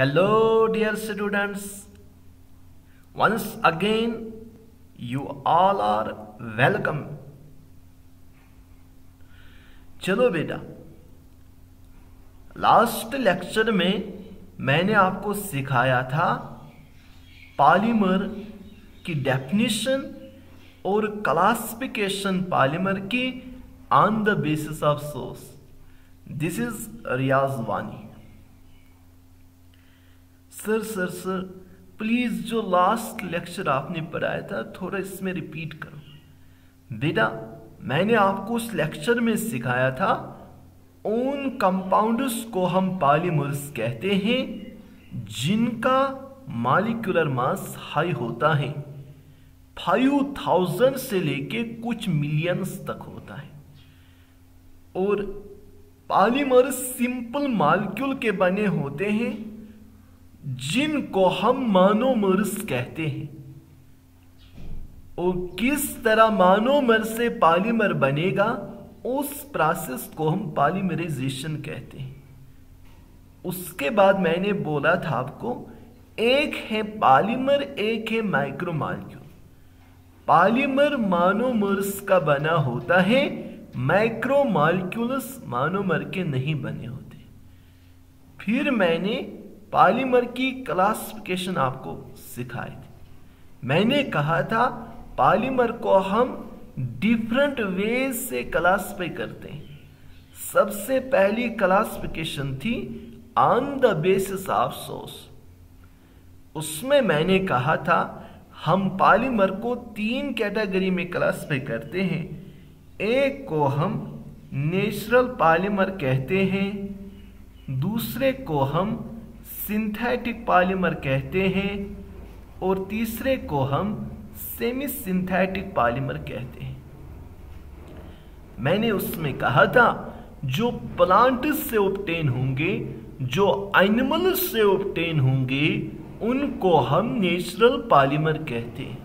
Hello, dear students. Once again, you all are welcome. चलो बेटा last lecture में मैंने आपको सिखाया था पॉलीमर की डेफिनेशन और क्लासिफिकेशन पॉलीमर की on the basis of source this is Riyaz Wani sir sir sir please जो लास्ट लेक्चर आपने पढ़ाया था, थोड़ा इसमें रिपीट करो। बेटा मैंने आपको उस लेक्चर में सिखाया था उन कंपाउंड्स को हम पॉलीमर्स कहते हैं, जिनका मालिकुलर मास हाई होता है। फाइव थाउज़ेंड से लेके कुछ मिलियंस तक होता है। और पॉलीमर सिंपल मालिक्यूल के बने होते हैं जिनको हम मानोमर्स कहते हैं। और किस तरह मानोमर से पॉलीमर बनेगा, उस प्रोसेस को हम पॉलीमराइजेशन कहते हैं। उसके बाद मैंने बोला था आपको, एक है पॉलीमर एक है माइक्रोमालिक्यूल पॉलीमर मानोमर्स का बना होता है माइक्रोमालिक्यूल्स मानोमर के नहीं बने होते। फिर मैंने पॉलीमर की क्लासिफिकेशन आपको सिखाई थी। मैंने कहा था, पॉलीमर को हम डिफरेंट वेज से क्लासिफाई करते हैं। सबसे पहली क्लासिफिकेशन थी on the basis of source उसमें मैंने कहा था, हम पॉलीमर को तीन कैटेगरी में क्लासिफाई करते हैं। एक को हम नेचुरल पॉलीमर कहते हैं, दूसरे को हम सिंथेटिक पॉलीमर कहते हैं और तीसरे को हम सेमी सिंथेटिक पॉलीमर कहते हैं। मैंने उसमें कहा था, जो प्लांट से ऑप्टेन होंगे, जो एनिमल से ऑप्टेन होंगे, उनको हम नेचुरल पॉलीमर कहते हैं।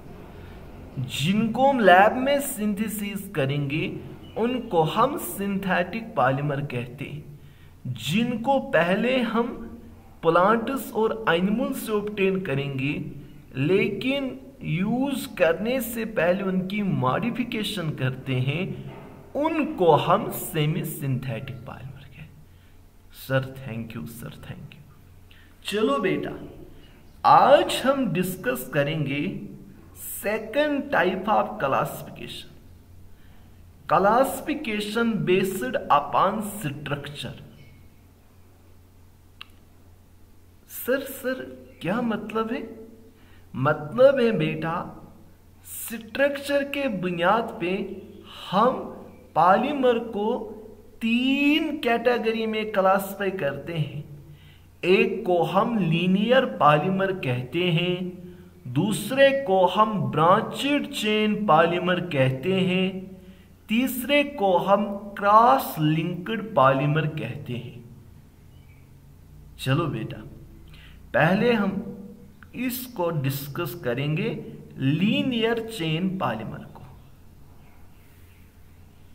जिनको हम लैब में सिंथेसिस करेंगे, उनको हम सिंथेटिक पॉलीमर कहते हैं। जिनको पहले हम प्लांट्स और एनिमल से ऑप्टेन करेंगे, लेकिन यूज़ करने से पहले उनकी मॉडिफिकेशन करते हैं, उनको हम सेमी सिंथेटिक पॉलीमर कहते sir thank you sir thank you चलो बेटा, आज हम डिस्कस करेंगे second type of classification classification based upon structure sir sir, क्या मतलब है? मतलब है बेटा स्ट्रक्चर के बुनियाद पे हम पॉलीमर को तीन कैटेगरी में क्लासिफाई करते हैं। एक को हम लीनियर पॉलीमर कहते हैं, दूसरे को हम ब्रांचेड चेन पॉलीमर कहते हैं, तीसरे को हम क्रॉस लिंक्ड पॉलीमर कहते हैं। चलो बेटा पहले हम इसको डिस्कस करेंगे लीनियर चेन पॉलीमर को।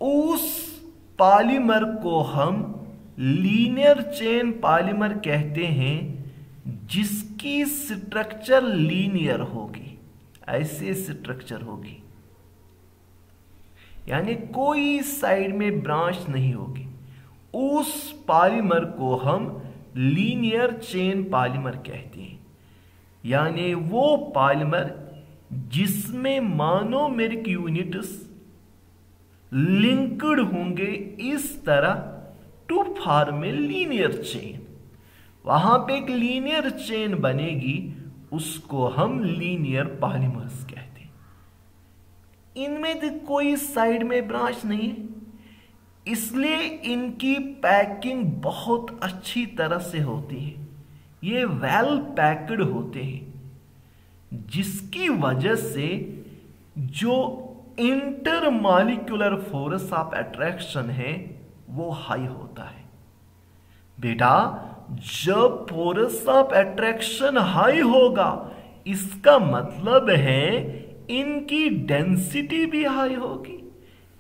उस पॉलीमर को हम लीनियर चेन पॉलीमर कहते हैं, जिसकी स्ट्रक्चर लीनियर होगी। ऐसे स्ट्रक्चर होगी। यानी कोई साइड में ब्रांच नहीं होगी। उस पॉलीमर को हम लीनियर चेन पॉलीमर कहते हैं। यानी वो पॉलीमर जिसमें मानोमेरिक यूनिट्स लिंक्ड होंगे इस तरह to form a linear chain वहाँ पे एक लीनियर चेन बनेगी, उसको हम लीनियर पॉलीमर्स कहते हैं। इनमें तो कोई साइड में ब्रांच नहीं है। इसलिए इनकी पैकिंग बहुत अच्छी तरह से होती है। ये वेल पैक्ड होते हैं। जिसकी वजह से जो intermolecular force of attraction है, वो हाई होता है। बेटा, जब फोर्स ऑफ़ एट्रैक्शन हाई होगा, इसका मतलब है इनकी डेंसिटी भी हाई होगी।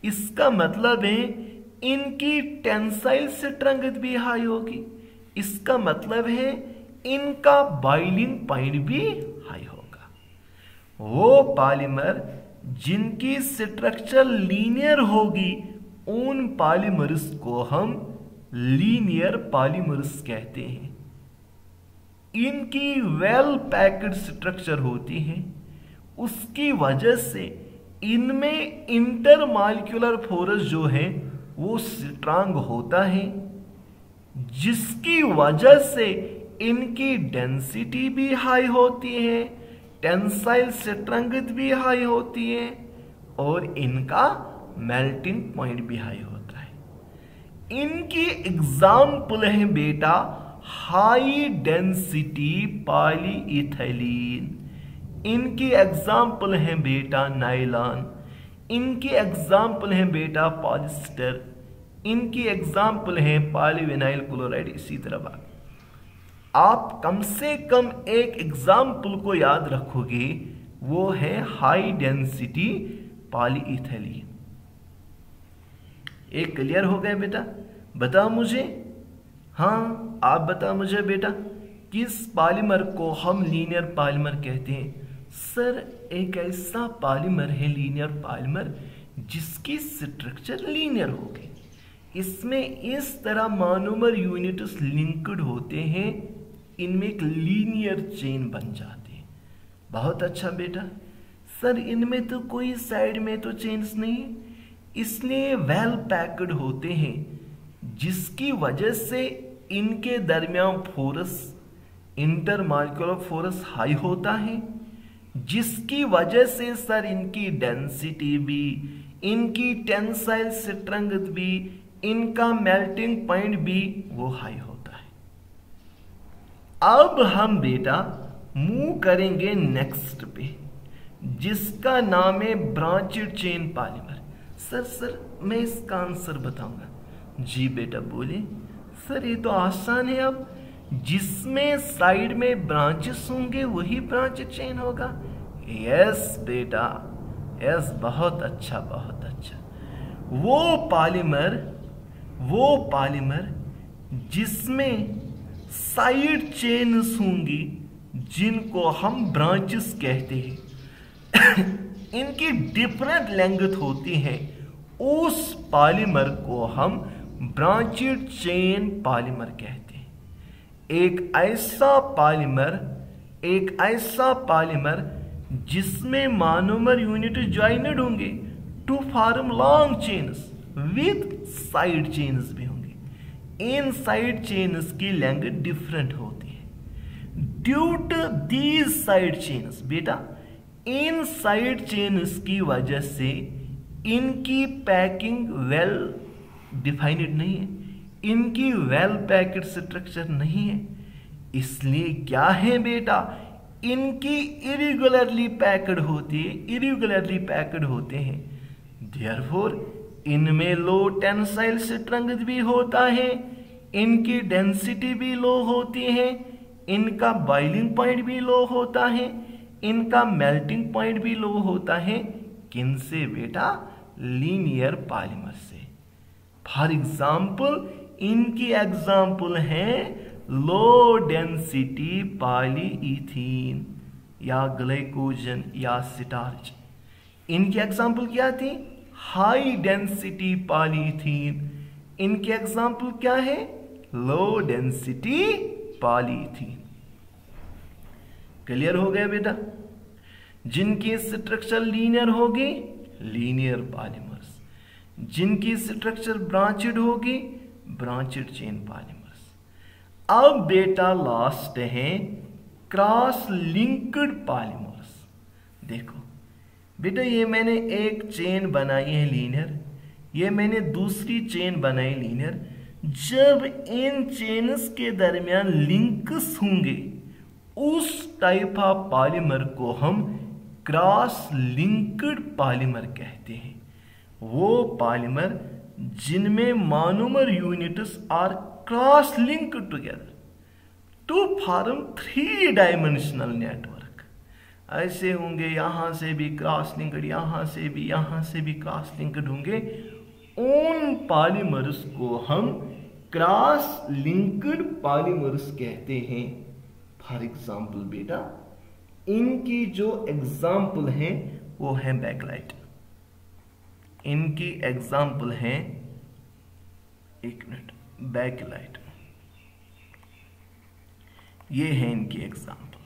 इसका मतलब है इनकी टेंसाइल स्ट्रेंथ भी हाई होगी। इसका मतलब है इनका बॉइलिंग पॉइंट भी हाई होगा। वो पॉलीमर जिनकी स्ट्रक्चर लीनियर होगी, उन पॉलीमर्स को हम लीनियर पॉलीमर्स कहते हैं। इनकी वेल पैक्ड स्ट्रक्चर होती है। उसकी वजह से इनमें इंटरमालिकुलर फोरस जो है वो स्ट्रांग होता है, जिसकी वजह से इनकी डेंसिटी भी हाई होती है, टेंसाइल स्ट्रेंथ भी हाई होती है और इनका मेल्टिंग पॉइंट भी हाई होता है। इनकी एग्ज़ाम्पल है बेटा, हाई डेंसिटी पॉलीइथाइलिन इनकी एग्ज़ाम्पल है बेटा नाइलॉन। इनकी एग्ज़ाम्पल है बेटा पॉलिस्टर इनकी एग्ज़ाम्पल है पॉलीविनाइल क्लोराइड, इसी तरह बात। आप कम से कम एक एग्ज़ाम्पल को याद रखोगे, वो है हाई डेंसिटी पॉलीइथेलिन। एक क्लियर हो गया बेटा? बता मुझे? हाँ आप बता मुझे बेटा, किस पॉलीमर को हम लीनियर पॉलीमर कहते हैं? सर, एक ऐसा पॉलीमर है लीनियर पॉलीमर जिसकी स्ट्रक्चर लीनियर होगी इसमें इस तरह मानोमर यूनिट्स लिंक्ड होते हैं, इनमें एक लीनियर चेन बन जाती है। बहुत अच्छा बेटा। सर, इनमें तो कोई साइड में तो चेन्स नहीं इसलिए वेल पैक्ड होते हैं, जिसकी वजह से इनके दरमियान फोरस, इंटरमार्कुलर फोरस हाई होता है, जिसकी वजह से सर इनकी डेंसिटी भी, इनकी टेंसाइल स्ट्रेंथ भी इनका मेल्टिंग पॉइंट भी वो हाई होता है। अब हम बेटा मूव करेंगे नेक्स्ट पे, जिसका नाम है branched chain polymer sir sir, मैं इसका आंसर बताऊँगा। जी बेटा, बोले, सर, ये तो आसान है अब। जिसमें साइड में ब्रांचेस होंगे, वही ब्रांच चेन होगा। यस बेटा यस बहुत अच्छा बहुत अच्छा। वो पॉलीमर वो पॉलीमर जिसमें साइड चेन्स होंगी, जिनको हम ब्रांचेस कहते हैं। इनकी डिफरेंट लेंथ होती है। उस पॉलीमर को हम ब्रांचेड चेन पॉलीमर कहते हैं। एक ऐसा पॉलीमर एक ऐसा पॉलीमर जिसमें मानोमर यूनिट ज्वाइनेड होंगे। To form long chains with side chains भी होंगे। इन साइड चेन्स की लेंथ डिफरेंट होती है। Due to these side chains बेटा इन साइड चेन्स की वजह से इनकी पैकिंग वेल डिफाइनेड नहीं है। इनकी वेल पैकेड स्ट्रक्चर नहीं है। इसलिए क्या है बेटा, इनकी इरेगुलरली पैक्ड होती है इरेगुलरली पैक्ड होते हैं। देयरफॉर इनमें लो टेंसाइल स्ट्रेंथ भी होता है, इनकी डेंसिटी भी लो होती है, इनका बॉइलिंग पॉइंट भी लो होता है, इनका मेल्टिंग पॉइंट भी लो होता है। किन से बेटा? लीनियर पॉलीमर से। फॉर एग्ज़ाम्पल इनकी एग्ज़ाम्पल है लो डेंसिटी पॉलीइथीन या ग्लाइकोजन या स्टार्च। इनकी एग्ज़ाम्पल क्या थी? हाई डेंसिटी पॉलीथीन इनके एग्ज़ाम्पल क्या है? लो डेंसिटी पॉलीथीन क्लियर हो गया बेटा? जिनकी स्ट्रक्चर लीनियर होगी? लीनियर पॉलीमर्स जिनकी स्ट्रक्चर ब्रांचेड होगी? ब्रांचेड चेन पॉलीमर्स अब बेटा लास्ट है क्रॉस लिंक्ड पॉलीमर्स देखो बेटा, ये मैंने एक चेन बनाई है लीनियर ये मैंने दूसरी चेन बनाई लीनियर जब इन चेन्स के दरमियान लिंक्स होंगे, उस टाइप ऑफ़ पॉलीमर को हम क्रॉस लिंक्ड पॉलीमर कहते हैं. वो पॉलीमर जिनमें monomer units are cross linked together to form three dimensional network ऐसे होंगे, यहाँ से भी क्रॉस लिंक्ड यहाँ से भी, यहाँ से भी क्रॉस लिंक्ड होंगे। उन पॉलीमर्स को हम क्रॉस लिंक्ड पॉलीमर्स कहते हैं। फॉर एग्ज़ाम्पल बेटा, इनकी जो एग्ज़ाम्पल है, वो है बैकलाइट इनकी एग्ज़ाम्पल है, एक मिनट बैकलाइट ये है इनकी एग्ज़ाम्पल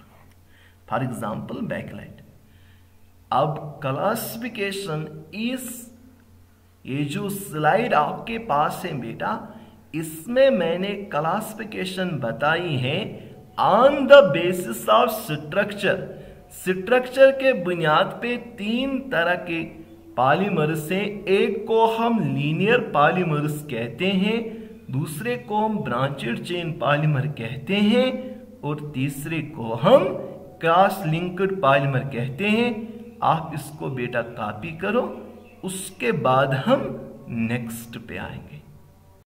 फॉर एग्ज़ाम्पल बैकलाइट अब क्लासिफिकेशन इस ये जो स्लाइड आपके पास है बेटा, इसमें मैंने क्लासिफिकेशन बताई है on the basis of structure structure के बुनियाद पे तीन तरह के पॉलीमर्स से एक को हम लीनियर पॉलीमर्स कहते हैं, दूसरे को हम ब्रांचेड चेन पॉलीमर कहते हैं, और तीसरे को हम क्रॉस लिंक्ड पॉलीमर कहते हैं, आप इसको बेटा कॉपी करो, उसके बाद हम नेक्स्ट पे आएँगे।